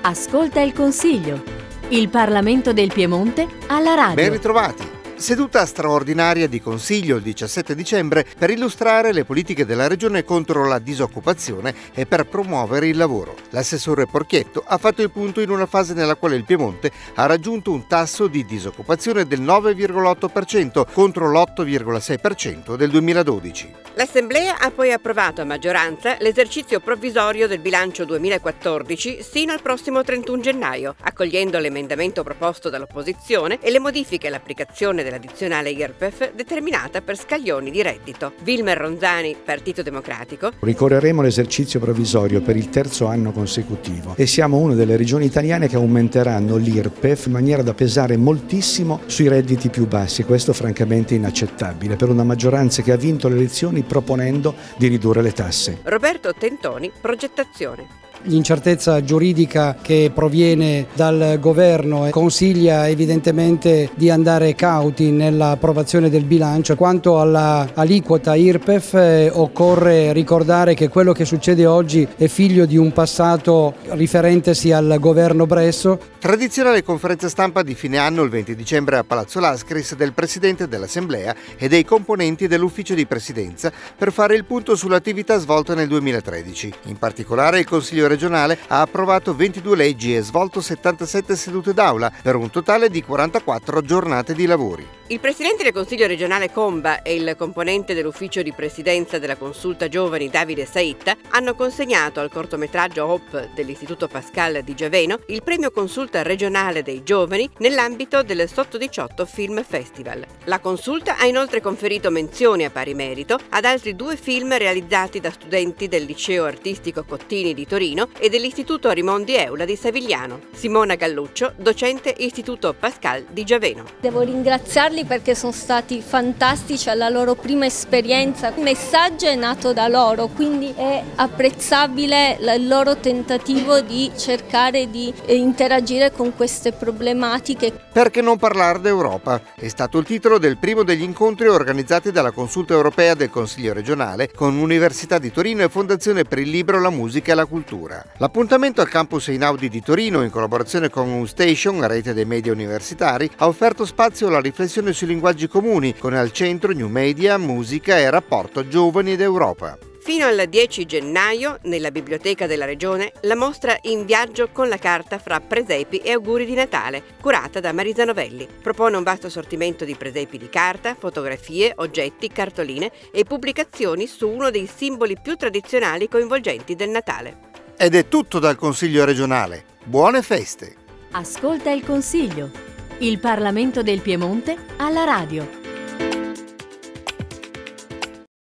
Ascolta il Consiglio. Il Parlamento del Piemonte alla radio. Ben ritrovati. Seduta straordinaria di Consiglio il 17 dicembre per illustrare le politiche della Regione contro la disoccupazione e per promuovere il lavoro. L'assessore Porchietto ha fatto il punto in una fase nella quale il Piemonte ha raggiunto un tasso di disoccupazione del 9,8% contro l'8,6% del 2012. L'Assemblea ha poi approvato a maggioranza l'esercizio provvisorio del bilancio 2014 sino al prossimo 31 gennaio, accogliendo l'emendamento proposto dall'opposizione e le modifiche all'applicazione dell'addizionale IRPEF determinata per scaglioni di reddito. Wilmer Ronzani, Partito Democratico. Ricorreremo all'esercizio provvisorio per il terzo anno consecutivo e siamo una delle regioni italiane che aumenteranno l'IRPEF in maniera da pesare moltissimo sui redditi più bassi. Questo francamente inaccettabile per una maggioranza che ha vinto le elezioni proponendo di ridurre le tasse. Roberto Tentoni, Progettazione. L'incertezza giuridica che proviene dal governo consiglia evidentemente di andare cauti nell'approvazione del bilancio. Quanto all'aliquota IRPEF eh, occorre ricordare che quello che succede oggi è figlio di un passato riferentesi al governo Bresso. Tradizionale conferenza stampa di fine anno il 20 dicembre a Palazzo Lascris del Presidente dell'Assemblea e dei componenti dell'Ufficio di Presidenza per fare il punto sull'attività svolta nel 2013. In particolare il Consiglio regionale ha approvato 22 leggi e svolto 77 sedute d'aula per un totale di 44 giornate di lavori. Il presidente del Consiglio regionale Comba e il componente dell'ufficio di presidenza della consulta giovani Davide Saitta hanno consegnato al cortometraggio Hop dell'Istituto Pascal di Giaveno il premio consulta regionale dei giovani nell'ambito del Sotto 18 Film Festival. La consulta ha inoltre conferito menzioni a pari merito ad altri due film realizzati da studenti del liceo artistico Cottini di Torino e dell'Istituto Rimondi Eula di Savigliano. Simona Galluccio, docente Istituto Pascal di Giaveno. Devo ringraziarli ringraziarli perché sono stati fantastici alla loro prima esperienza. Il messaggio è nato da loro, quindi è apprezzabile il loro tentativo di cercare di eh, interagire con queste problematiche. Perché non parlare d'Europa? È stato il titolo del primo degli incontri organizzati dalla Consulta europea del Consiglio regionale con Università di Torino e Fondazione per il Libro, la Musica e la Cultura. L'appuntamento al campus Einaudi di Torino, in collaborazione con Unstation, rete dei media universitari, ha offerto spazio alla riflessione sui linguaggi comuni, con al centro new media, musica e rapporto giovani ed Europa. Fino al 10 gennaio, nella biblioteca della regione, la mostra In viaggio con la carta fra presepi e auguri di Natale, curata da Marisa Novelli. Propone un vasto assortimento di presepi di carta, fotografie, oggetti, cartoline e pubblicazioni su uno dei simboli più tradizionali coinvolgenti del Natale. Ed è tutto dal Consiglio regionale. Buone feste! Ascolta il Consiglio il Parlamento del Piemonte alla radio.